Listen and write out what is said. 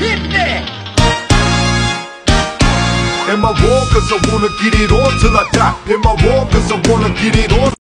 hit that. In my wall, cause I wanna get it on till I die. In my wall, cause I wanna get it on.